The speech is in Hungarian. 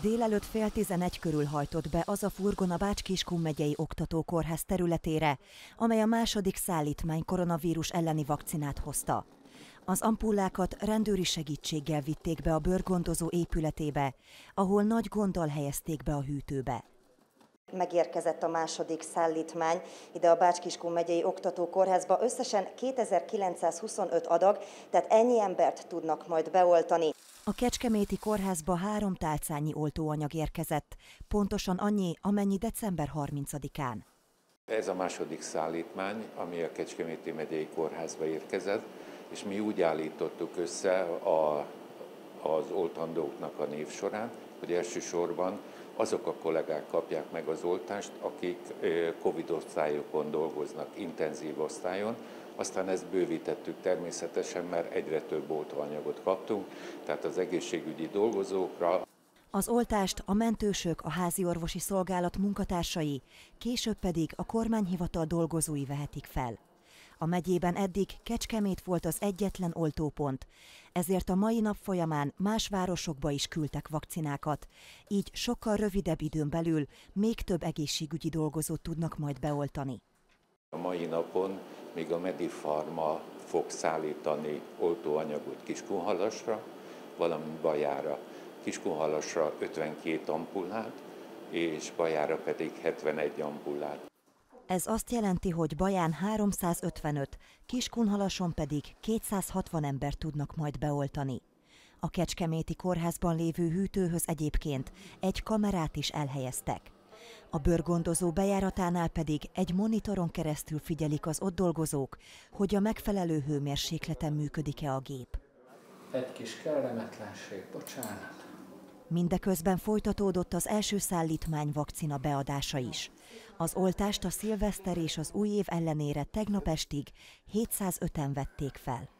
Délelőtt fél tizenegy körül hajtott be az a furgon a Bács-Kiskun megyei oktatókórház területére, amely a második szállítmány koronavírus elleni vakcinát hozta. Az ampullákat rendőri segítséggel vitték be a bőrgondozó épületébe, ahol nagy gonddal helyezték be a hűtőbe. Megérkezett a második szállítmány ide a Bács-Kiskun megyei oktatókórházba. Összesen 2925 adag, tehát ennyi embert tudnak majd beoltani. A Kecskeméti kórházba három tálcányi oltóanyag érkezett, pontosan annyi, amennyi december 30-án. Ez a második szállítmány, ami a Kecskeméti megyei kórházba érkezett, és mi úgy állítottuk össze a, az oltandóknak a név során, hogy elsősorban azok a kollégák kapják meg az oltást, akik Covid osztályokon dolgoznak, intenzív osztályon, aztán ezt bővítettük természetesen, mert egyre több oltóanyagot kaptunk, tehát az egészségügyi dolgozókra. Az oltást a mentősök, a házi orvosi szolgálat munkatársai, később pedig a kormányhivatal dolgozói vehetik fel. A megyében eddig Kecskemét volt az egyetlen oltópont, ezért a mai nap folyamán más városokba is küldtek vakcinákat, így sokkal rövidebb időn belül még több egészségügyi dolgozót tudnak majd beoltani. A mai napon még a Medifarma fog szállítani oltóanyagot Kiskunhalasra, valamint Bajára. Kiskunhalasra 52 ampullát, és Bajára pedig 71 ampullát. Ez azt jelenti, hogy Baján 355, Kiskunhalason pedig 260 ember tudnak majd beoltani. A Kecskeméti kórházban lévő hűtőhöz egyébként egy kamerát is elhelyeztek. A bőrgondozó bejáratánál pedig egy monitoron keresztül figyelik az ott dolgozók, hogy a megfelelő hőmérsékleten működik-e a gép. Egy kis kellemetlenség, bocsánat. Mindeközben folytatódott az első szállítmány vakcina beadása is. Az oltást a szilveszter és az új év ellenére tegnap estig 705-en vették fel.